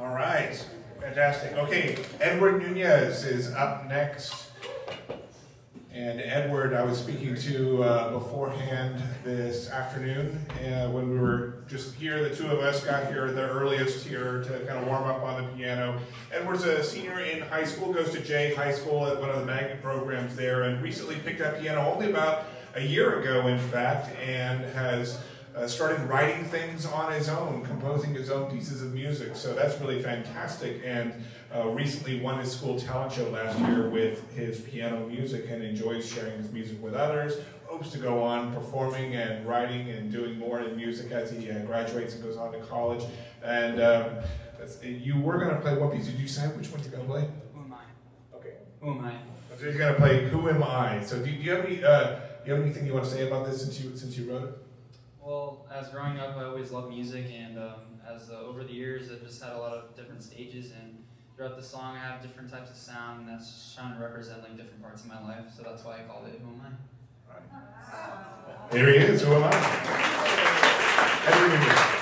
All right, fantastic. Okay, Edward Nunez is up next. And Edward, I was speaking to uh, beforehand this afternoon uh, when we were just here. The two of us got here the earliest here to kind of warm up on the piano. Edward's a senior in high school, goes to Jay High School at one of the magnet programs there, and recently picked up piano only about a year ago, in fact, and has uh, started writing things on his own, composing his own pieces of music. So that's really fantastic. And uh, recently won his school talent show last year with his piano music and enjoys sharing his music with others. Hopes to go on performing and writing and doing more in music as he uh, graduates and goes on to college. And um, you were going to play what piece? Did you decide which one you're going to play? Who am I? Okay. Who am I? So you're going to play Who Am I? So do, do you have any? Uh, do you have anything you want to say about this since you since you wrote it? Well, as growing up, I always loved music, and um, as uh, over the years, I've just had a lot of different stages, and throughout the song, I have different types of sound, and that's just trying to represent like different parts of my life. So that's why I called it "Who Am I." Right. Here he is. Who am I?